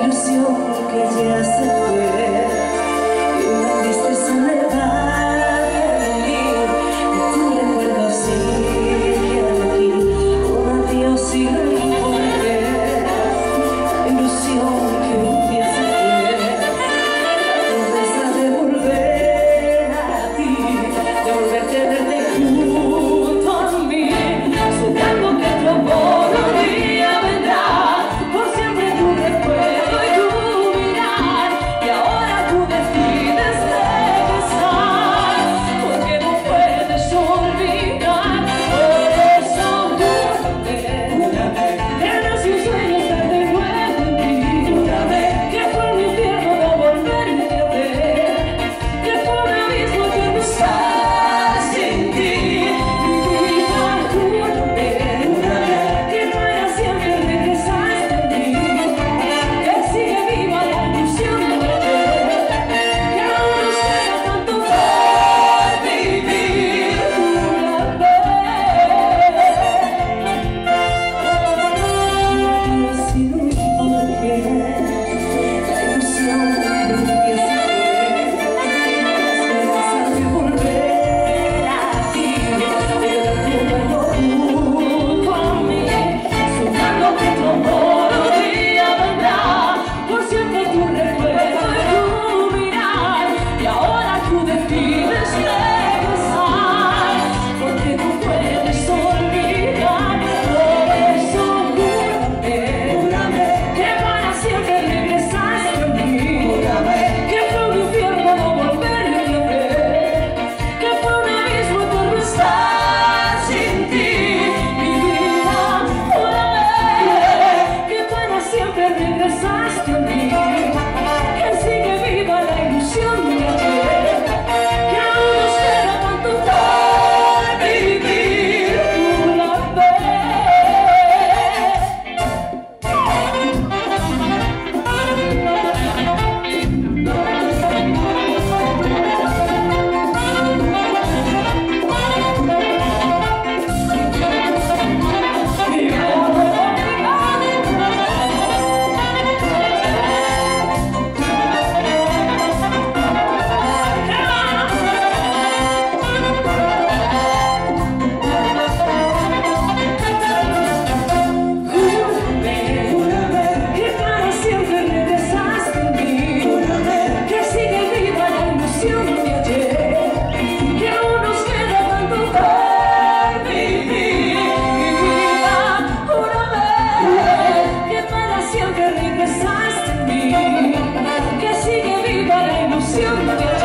que sigue viva la ilusión